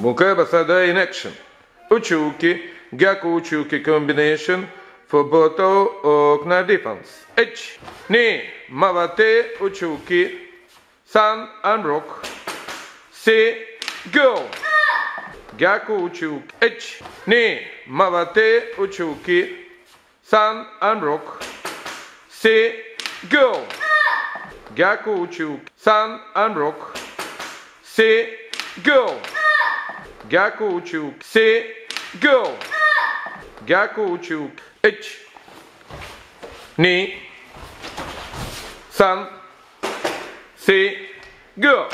Mukeba Sada in action. Uchuki, Gaku Uchuki combination for Boto Okna defense. H. Ni, Mavate Uchuki, San and Rock. C. Go. Gaku Uchuki. H. Ni, Mavate Uchuki, San and Rock. C. Go. Gaku Uchuki, San and Rock. C. Go. Gaku Uchuki. C. Go. Gaku Uchuki. H. Ni. San. C. Go.